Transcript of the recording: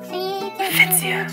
Fitzier.